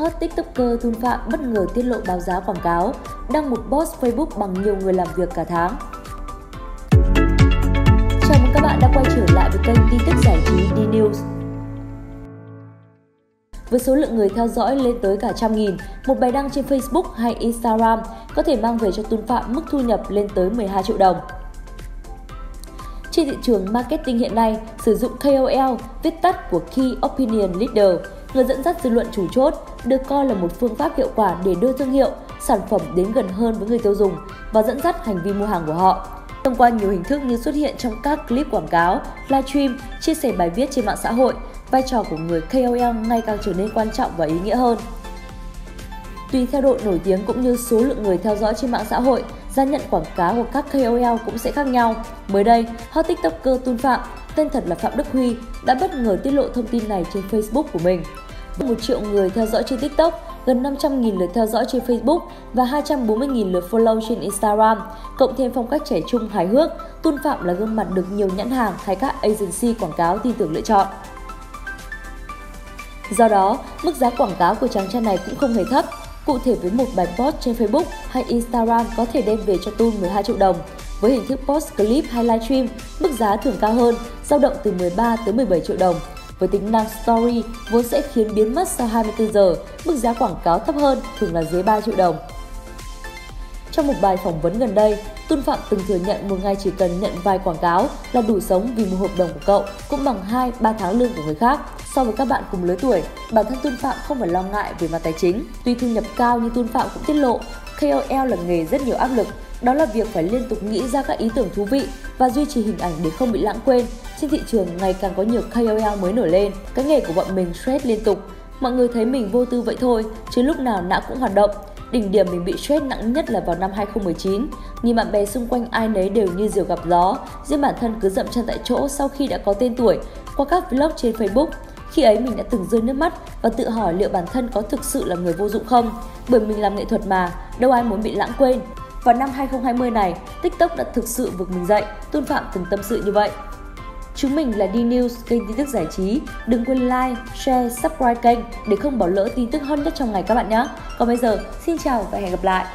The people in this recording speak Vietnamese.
hot tiktoker Thun Phạm bất ngờ tiết lộ báo giá quảng cáo, đăng một post Facebook bằng nhiều người làm việc cả tháng. Chào mừng các bạn đã quay trở lại với kênh tin tức giải trí D-News. Với số lượng người theo dõi lên tới cả trăm nghìn, một bài đăng trên Facebook hay Instagram có thể mang về cho Tuấn Phạm mức thu nhập lên tới 12 triệu đồng. Trên thị trường marketing hiện nay, sử dụng KOL, viết tắt của Key Opinion Leader, người dẫn dắt dư luận chủ chốt, được coi là một phương pháp hiệu quả để đưa thương hiệu, sản phẩm đến gần hơn với người tiêu dùng và dẫn dắt hành vi mua hàng của họ. Thông qua nhiều hình thức như xuất hiện trong các clip quảng cáo, livestream, chia sẻ bài viết trên mạng xã hội, vai trò của người KOL ngày càng trở nên quan trọng và ý nghĩa hơn. Tùy theo độ nổi tiếng cũng như số lượng người theo dõi trên mạng xã hội, giá nhận quảng cáo của các KOL cũng sẽ khác nhau. Mới đây, hot tiktoker Tun Phạm, tên thật là Phạm Đức Huy, đã bất ngờ tiết lộ thông tin này trên Facebook của mình. Với 1 triệu người theo dõi trên TikTok, gần 500.000 lượt theo dõi trên Facebook và 240.000 lượt follow trên Instagram, cộng thêm phong cách trẻ trung hài hước, Tôn Phạm là gương mặt được nhiều nhãn hàng hay các agency quảng cáo tin tưởng lựa chọn. Do đó, mức giá quảng cáo của chàng trai này cũng không hề thấp, Cụ thể với một bài post trên Facebook hay Instagram có thể đem về cho Tun 12 triệu đồng. Với hình thức post clip hay livestream, mức giá thường cao hơn, dao động từ 13 tới 17 triệu đồng. Với tính năng Story vốn sẽ khiến biến mất sau 24 giờ, mức giá quảng cáo thấp hơn, thường là dưới 3 triệu đồng. Trong một bài phỏng vấn gần đây, Tuân Phạm từng thừa nhận một ngày chỉ cần nhận vài quảng cáo là đủ sống vì một hợp đồng của cậu cũng bằng 2-3 tháng lương của người khác. So với các bạn cùng lứa tuổi, bản thân Tuân Phạm không phải lo ngại về mặt tài chính. Tuy thu nhập cao nhưng Tuân Phạm cũng tiết lộ KOL là nghề rất nhiều áp lực. Đó là việc phải liên tục nghĩ ra các ý tưởng thú vị và duy trì hình ảnh để không bị lãng quên. Trên thị trường ngày càng có nhiều KOL mới nổi lên, cái nghề của bọn mình stress liên tục. Mọi người thấy mình vô tư vậy thôi, chứ lúc nào não cũng hoạt động. Đỉnh điểm mình bị stress nặng nhất là vào năm 2019. Nhìn bạn bè xung quanh ai nấy đều như diều gặp gió, riêng bản thân cứ dậm chân tại chỗ sau khi đã có tên tuổi qua các vlog trên Facebook. Khi ấy mình đã từng rơi nước mắt và tự hỏi liệu bản thân có thực sự là người vô dụng không? Bởi mình làm nghệ thuật mà, đâu ai muốn bị lãng quên. Vào năm 2020 này, TikTok đã thực sự vực mình dậy, Tôn Phạm từng tâm sự như vậy. Chúng mình là D-News, kênh tin tức giải trí. Đừng quên like, share, subscribe kênh để không bỏ lỡ tin tức hot nhất trong ngày các bạn nhé. Còn bây giờ, xin chào và hẹn gặp lại!